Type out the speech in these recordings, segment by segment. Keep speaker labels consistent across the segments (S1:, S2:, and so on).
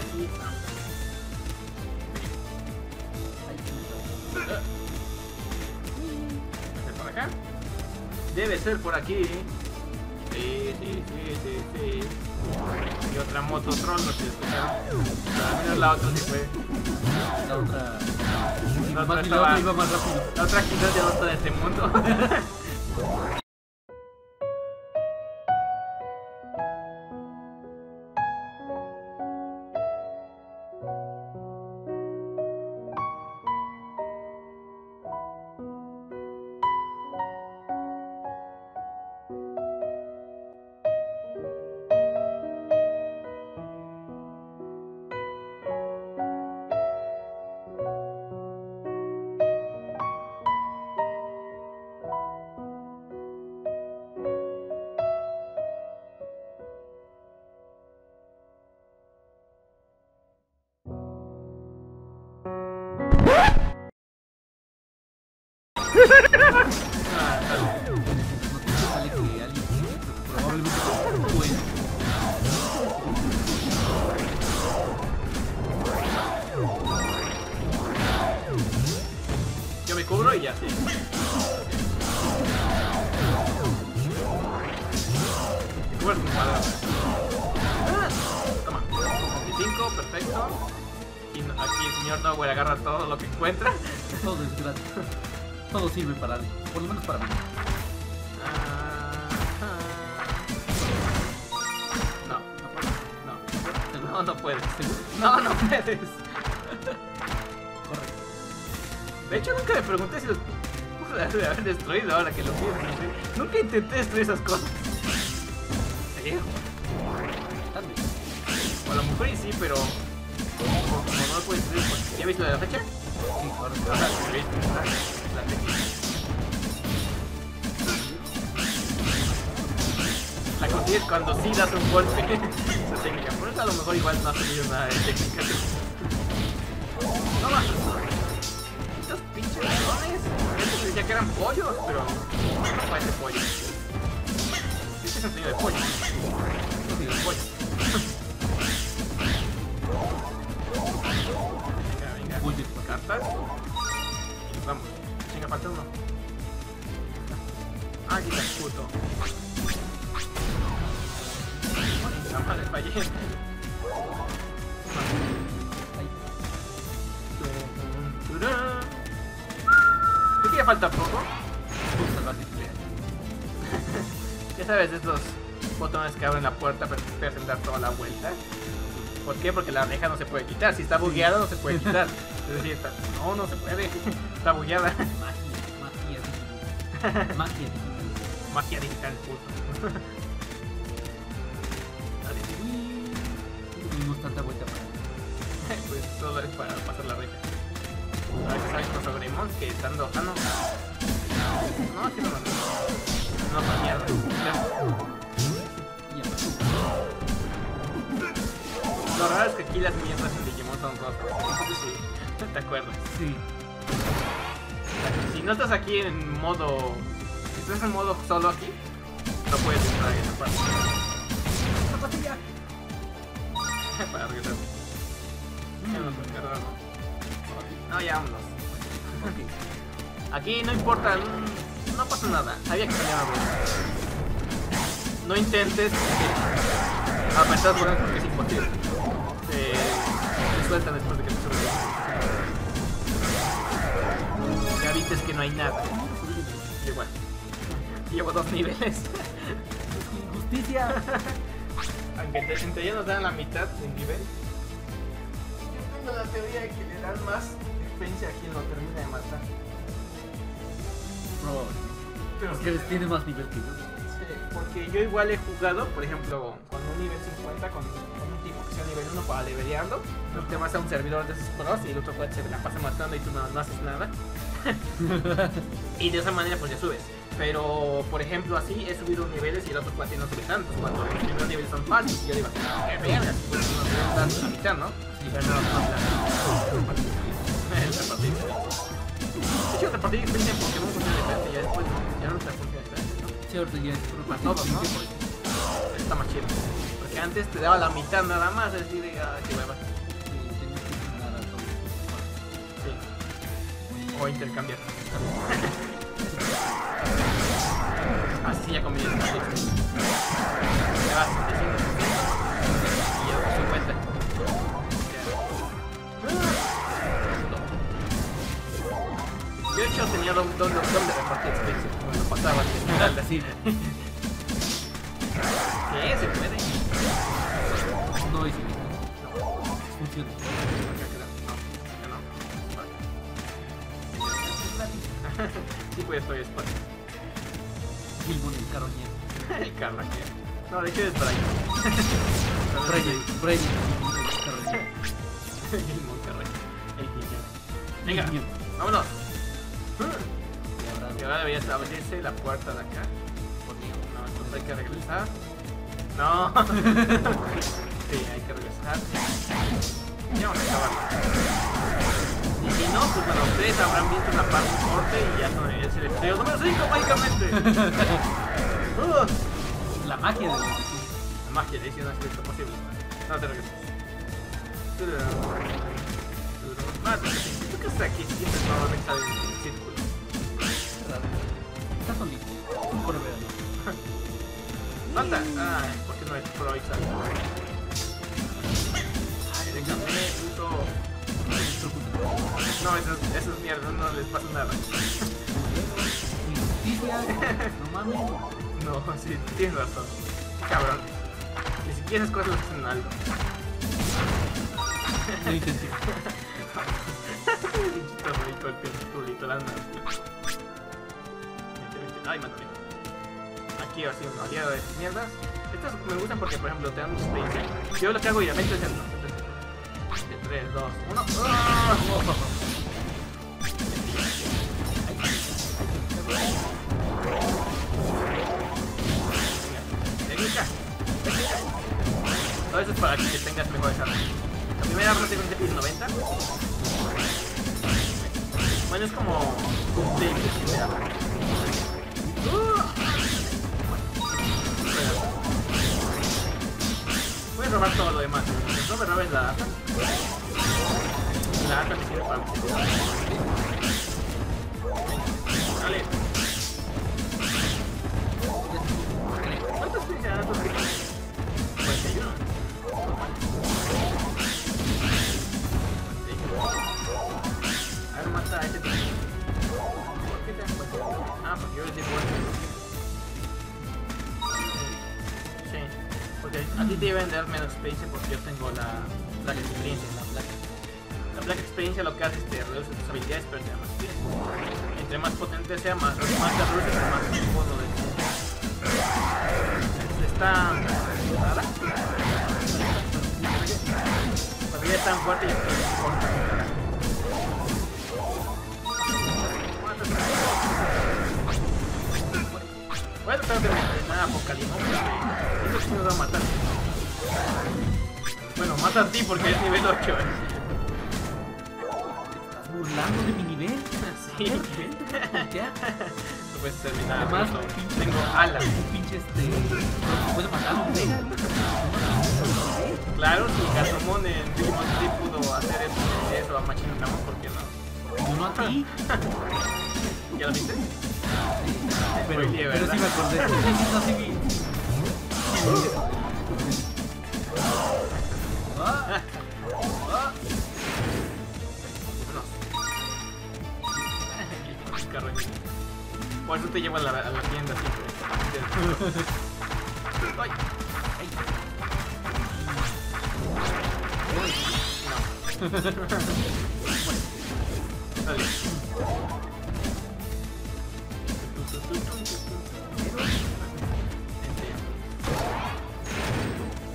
S1: aquí. ¿Es por acá? Debe ser por aquí. Sí, sí, sí, sí, sí. Y otra moto troll, no sé escucharon. Menos la otra sí fue.
S2: La otra.
S1: La otra, estaba- la otra quizás ya no está de este mundo. Yo me cubro y ya sí. Ah, Toma. 25, perfecto. Aquí el señor Nowhere agarra todo lo que encuentra.
S2: Todo es gratis. Todo sirve para algo. Por lo menos para mí.
S1: Ah, No, no, no, no puedes. No, no puedes.
S2: Correcto.
S1: De hecho, nunca me pregunté si los pude haber destruido ahora que lo pienso. Nunca intenté destruir esas cosas. Sí. O a lo mejor y sí, pero. Como no lo puedes destruir, ¿ya viste lo de la fecha? La consigues cuando sí das un golpe. Esa técnica. Por eso a lo mejor igual no ha servido nada de técnica. No. Estos pinches. Antes decía que eran pollos, pero no parece pollo. Este es un sonido de pollo. Un sonido de pollo. Venga, venga.
S2: Pollo.
S1: Cartas. Vamos. Uno. Ah, está el puto. La madre fallé. Creo que ya falta poco. Ya sabes, estos botones que abren la puerta pero te hacen dar toda la vuelta. ¿Por qué? Porque la reja no se puede quitar. Si está bugueada no se puede quitar. Es decir, no, no se puede. Está bugueada.
S2: Magia, magia digital. Magia digital.
S1: Puto.
S2: No tuvimos tanta vuelta para.
S1: pues todo es para pasar la reja. Ahora que sabes con Greymon que estando. Ah, no. No, aquí no lo No, para mierda. Lo raro es que aquí las mierdas en Digimon son rosas. Sí, ¿te acuerdas?
S2: Sí.
S1: Si no estás aquí en modo. Si estás en modo solo aquí, no puedes entrar en esa parte. Para regresar. No ya vámonos. Aquí no importa, no pasa nada. Sabía que salía No intentes. Apretar por porque es imposible. Se, se sueltan después de que viste que no hay nada. Igual. Llevo dos niveles.
S2: Injusticia.
S1: Aunque te, entre ya nos dan la mitad del nivel. Yo tengo la teoría de que le dan más experiencia a quien lo termina de matar.
S2: No,
S1: Pero
S2: porque tiene más nivel que yo.
S1: Sí, porque yo igual he jugado, por ejemplo, con un nivel 50, con, con un tipo que sea nivel 1 para levelearlo. Tú te vas a un servidor de esos pros y el otro se la pasa matando y tú no, no haces nada. y de esa manera pues ya subes. Pero, por ejemplo, así he subido niveles y el otro cuate no sube tanto. Cuando los primeros niveles son fáciles, y yo digo, qué verga, pues no la mitad, ¿no? Y no. De hecho, repartir experiencia en Pokémon ya después, ya no
S2: ya es
S1: Para todos, ¿no? Está más chido. Por Porque antes te daba la mitad nada más, es decir, ah, qué hueva. O intercambiar. Así ya conviene. Ya va, 75. Y ya 50. Ya. Yo tenía donde, repartir experiencia cuando pasaba general así. ¿Qué? ¿Se?
S2: No
S1: queda. No, Sí, pues estoy espacio.
S2: Gilmon el carroñero.
S1: El carro aquí. No, de hecho es.
S2: Brady, Brady, el carroñero.
S1: El moncarrey. El guiñón. Venga,
S2: Guiñón.
S1: vámonos.
S2: Y ahora
S1: Y ahora debería abrirse la puerta de acá. No, entonces hay que regresar. No. Sí, hay que regresar. Ya vamos a acabar. No, pues bueno, ustedes habrán visto una parte corte y ya son es el estreno número 5 mágicamente. Uh,
S2: la magia de la
S1: La magia de si no es esto posible. No te regreses. Ah, ¿Tú qué haces aquí? Siempre normalmente sale en círculo.
S2: Está solito. Por verlo.
S1: Falta. Ay, ¿por qué no es pro No, esos, esos mierdas no les pasa nada.
S2: No mames.
S1: No, sí, tienes razón. Cabrón. Ni siquiera esas cosas hacen algo.
S2: Lo intenté.
S1: Pinchito rico el pinche culito, la nada. Ay, mándame. Aquí así una oleada de esas mierdas. Estas me gustan porque, por ejemplo, te dan mucha experiencia. Yo lo que hago y meto es esto. 3, 2, 1. Técnica. Todo eso es para que tengas mejores armas. La primera arma tiene prácticamente pide 90. Bueno, es como un cumplir primera Voy a robar todo lo demás. No me robes la data. La data me sirve para... Vale. ¿Cuántas tienes de data? 41. A ti te deben dar menos experiencia porque yo tengo la placa de experiencia. La placa, la placa de experiencia lo que hace es te reduce tus habilidades, pero te da más experiencia. Entre más potente sea, más, más te reduce, pero más bono de Está rara. Cuando ya es tan fuerte, corta. Voy a tratar de entrenar a Pocalimón porque eso sí nos va a matar. Bueno, mata a ti porque es nivel 8.
S2: ¿Estás burlando de mi nivel?
S1: Sí.
S2: ¿Ya?
S1: Tú puedes terminar.
S2: Además,
S1: tengo alas.
S2: Un pinche este. No puede matar a un.
S1: Claro, si Gatomon en Digimon Tree pudo hacer eso, eso a Machine Gamon, ¿por qué no?
S2: Yo no a ti.
S1: ¿Ya lo viste?
S2: Pero,
S1: Spoileé,
S2: pero sí me acordé. Sí, sí, no, sí vi. Ah,
S1: carro. Por eso te llevo a la, a la tienda siempre. Ay. No. Dale.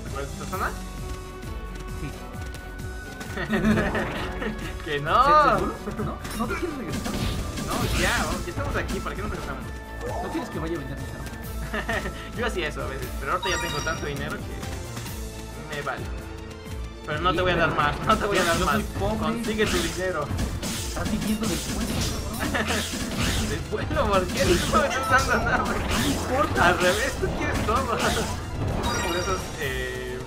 S1: ¿Recuerdas esta zona?
S2: sí.
S1: Que no.
S2: ¿Seguro? ¿No? ¿No te quieres regresar?
S1: No, ya, ya estamos aquí, ¿para qué nos regresamos?
S2: ¿No quieres que vaya a vender mi?
S1: Yo hacía eso a veces, pero ahorita ya tengo tanto dinero que me vale. Pero no te voy a dar más, no te voy a dar más. Consigue tu dinero.
S2: Estás viviendo del pueblo, cabrón.
S1: Después lo ¿por qué? No estás dando nada.
S2: Importa.
S1: Al revés, tú quieres todo. Por esos, eh,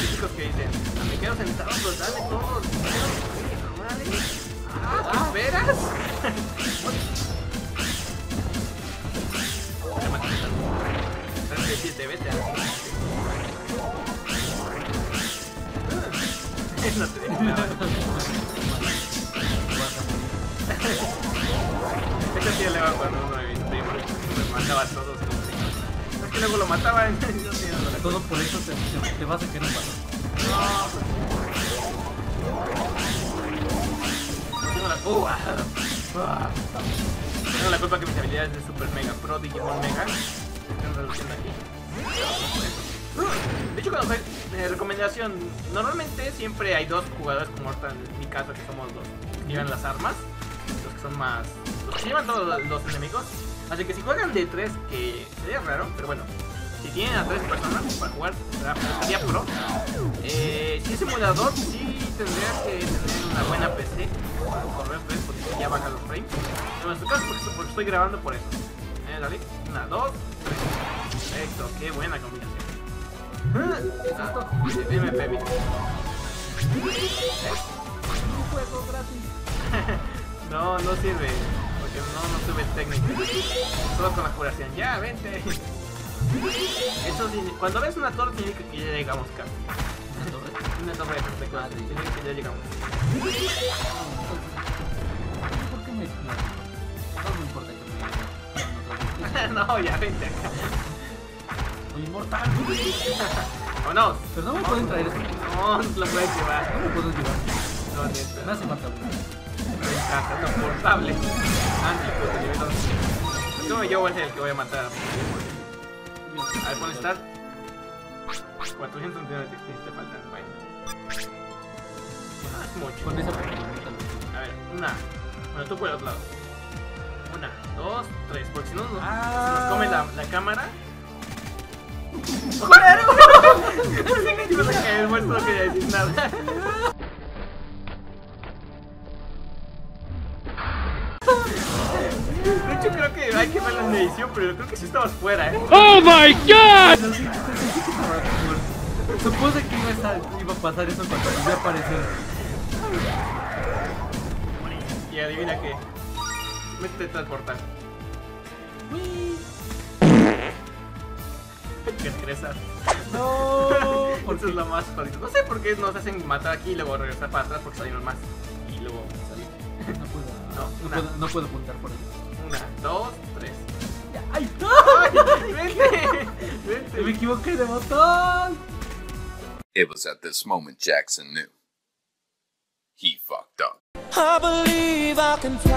S1: típicos que dicen, "Ah, me quedo sentado, pues dame todo. Ah, ¿te esperas? De siete, vete a- No te nada. Le va cuando uno de mis primos me mataba a todos si- Es que luego lo mataba en
S2: Todo por eso te, te, te vas a querer matar.
S1: Tengo la, ah. Tengo la culpa que mis habilidades de Super Mega Pro Digimon Mega están reduciendo aquí. De hecho, cuando recomendación, normalmente siempre hay dos jugadores, como ahorita en mi caso, que somos los que llevan las armas, los que son más. los que llevan todos los, enemigos. Así que si juegan de tres, que sería raro, pero bueno, si tienen a tres personas para jugar, sería pro. Eh, si es emulador, sí tendría que tener una buena PC para correr tres, porque ya baja los frames. En este caso, porque, estoy grabando por eso. Eh, una, dos, tres. Perfecto, qué buena combinación. ¿Qué es esto? MP, mira.
S2: Un juego gratis.
S1: No, no sirve. Porque no, no sube técnica. Solo con la curación. Ya, vente. Eso sí, cuando ves una torre significa que ya llegamos, Carl.
S2: Una torre.
S1: Una torre de teclado. Significa que ya llegamos.
S2: ¿Por qué me no, me importa que me no,
S1: ya vente acá.
S2: Soy inmortal.
S1: Vámonos.
S2: Pero no me pueden traer esto.
S1: No, lo puedes llevar.
S2: No me puedes llevar.
S1: No, neta.
S2: Me hace falta uno.
S1: En casa, no portable. Andy, pues, 11. Yo me llevo ese el que voy a matar. A ver, ¿puedo estar? 439 textiles te faltan. Bueno. Ah, es mucho.
S2: Con esa
S1: A ver, una. Bueno, tú por el otro lado. Una, dos, tres. Porque si no, nos,
S2: Ah.
S1: nos come la, la cámara. ¡Joder! Yo pensé que el muerto no quería decir nada. De hecho, creo que hay que ver la edición, pero creo que sí estabas fuera, ¿eh?
S3: Oh my god!
S2: Supuse que iba a, estar- iba a pasar eso cuando iba a aparecer.
S1: Y adivina qué. Métete al portal. Que regresar.
S2: No,
S1: Eso es lo más jodido. No sé por qué nos hacen matar aquí y luego regresar para atrás porque salimos más. Y luego salir.
S2: No puedo,
S1: No,
S2: no,
S1: una.
S2: puedo, no puedo apuntar por ahí.
S1: Una, dos, tres.
S2: ¡Ay!
S1: ¡Ay! ¡Vente!
S2: ¡Me
S1: ¡Vente!
S2: equivoqué de botón!
S4: It was at this moment Jackson knew. He fucked up.
S5: I believe I can fly.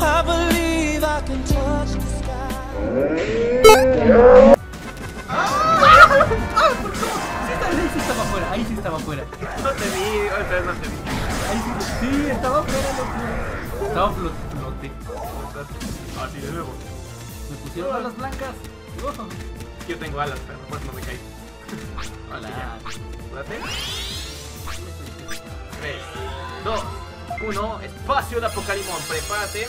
S5: I believe I can
S2: Ahí sí estaba afuera, ahí sí estaba afuera.
S1: No te vi, otra vez no te vi.
S2: Ahí sí, estaba afuera. Estaba flot flote.
S1: Ah, sí, de nuevo.
S2: Me pusieron alas blancas. Oh.
S1: Yo tengo alas, pero eso no me caigo.
S2: Hola.
S1: Espérate. 3, 2, 1, espacio de Apocalimón, prepárate.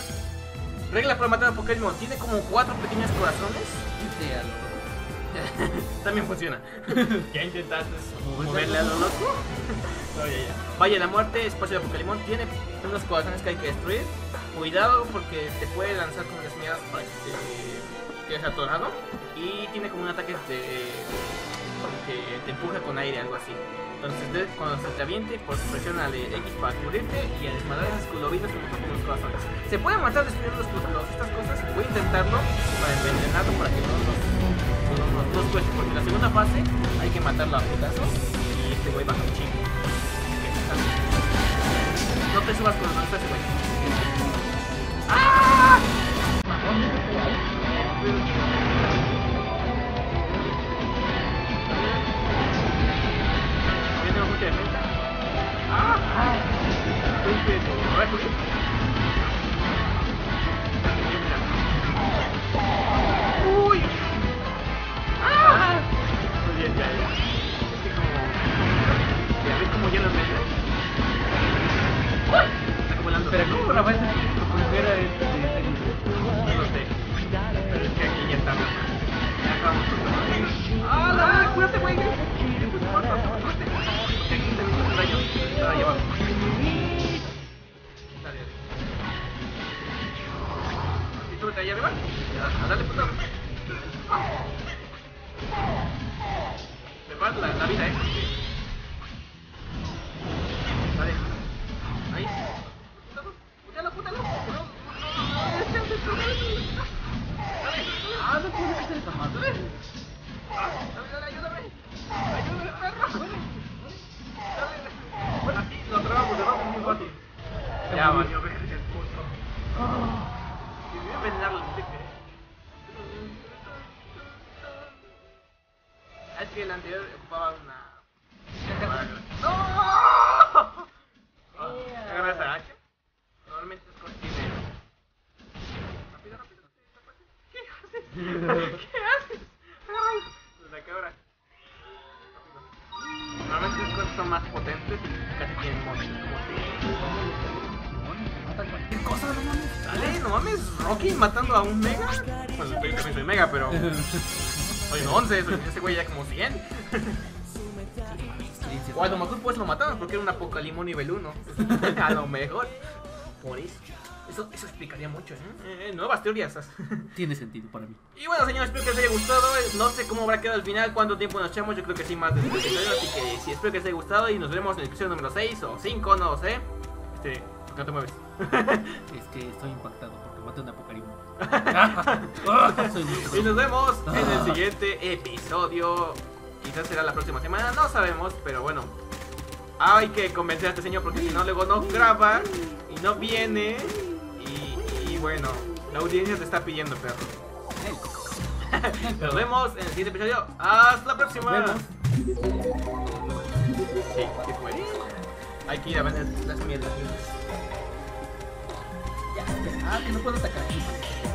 S1: Regla para matar a Apocalimón, tiene como cuatro pequeños corazones.
S2: Vete a lo-
S1: También funciona. ¿Ya intentaste
S2: Moverle a lo
S1: lo loco? No, ya, ya. Vaya la muerte, espacio de Apocalimón, tiene unos corazones que hay que destruir. Cuidado porque te puede lanzar como unas mierdas para que te quedes atorado. Y tiene como un ataque de. que te empuja con aire, algo así. Entonces, cuando se te aviente, pues presionale X para cubrirte y a desmadrar esas culovinas con los corazones. Se puede matar destruyendo estas cosas. Voy a intentarlo para envenenarlo para que no nos, no nos, nos cueste. Porque en la segunda fase hay que matarlo a putazos y este güey baja un chingo. No te subas con los güey. ¡Ah! Yo
S2: cualquier cosa, no mames.
S1: Dale, no mames, Rocky matando a un mega. Bueno, yo también soy mega, pero. Soy un 11, soy ese güey ya como 100. O a lo mejor pues lo matamos porque era un apocalimón nivel 1. a lo mejor. Por eso. Eso, eso explicaría mucho, ¿eh? Eh, nuevas teorías.
S2: Tiene sentido para mí.
S1: Y bueno, señores, espero que les haya gustado. No sé cómo habrá quedado al final, cuánto tiempo nos echamos. Yo creo que sí, más de episodio. Así que sí, espero que les haya gustado. Y nos vemos en el episodio número 6 o 5, no lo sé. Este, ¿por qué no te mueves?
S2: Es que estoy impactado porque maté un apocalipsis. Soy muy
S1: Y nos vemos en el siguiente episodio. Quizás será la próxima semana, no sabemos, pero bueno. Hay que convencer a este señor porque si no, luego no graba y no viene. Y, y bueno, la audiencia te está pidiendo, perro. Nos vemos en el siguiente episodio. Hasta la próxima. Sí, ¿qué fue? Hay que ir a vender las mierdas.
S2: Ah, que no puedo atacar.